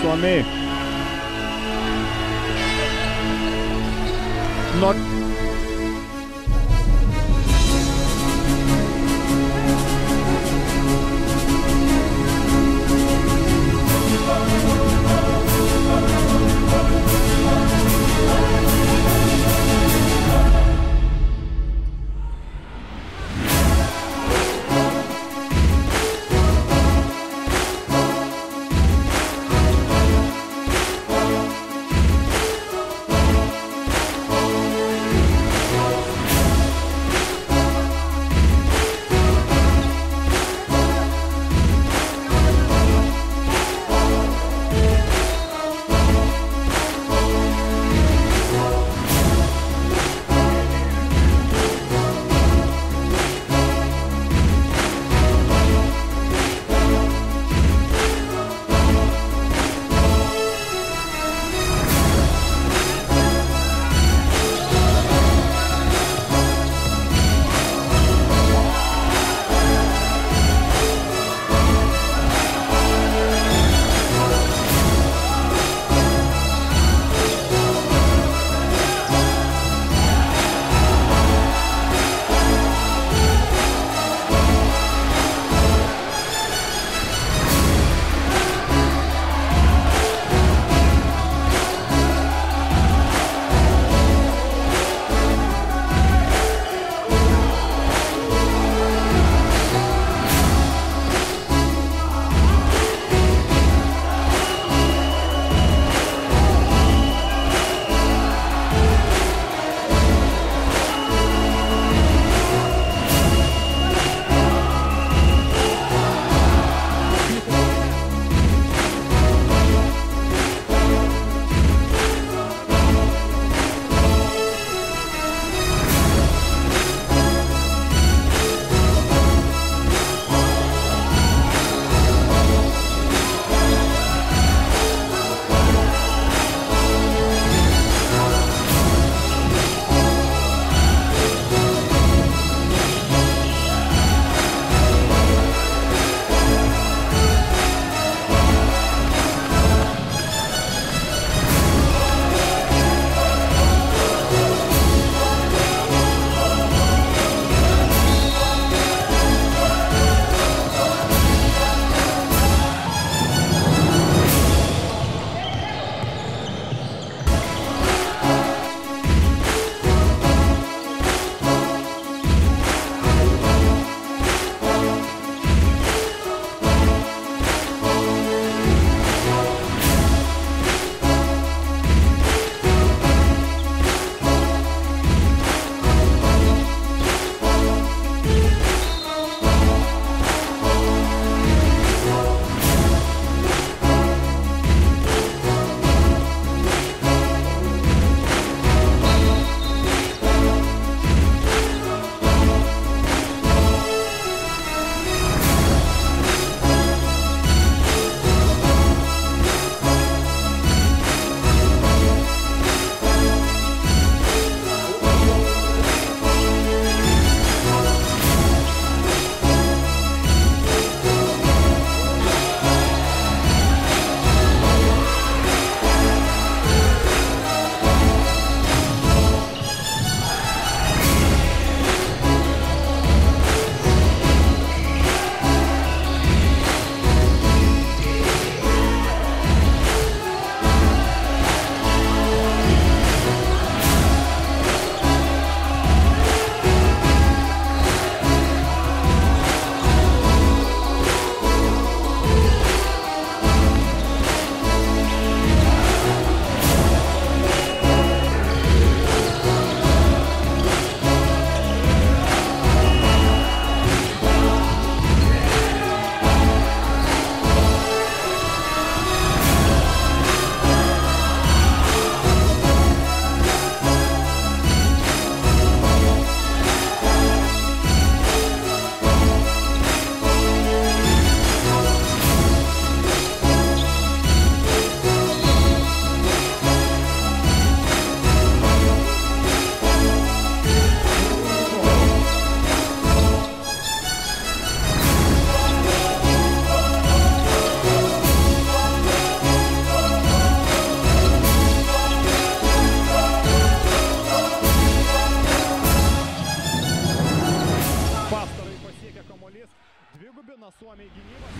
Swami. Not. Gynybos.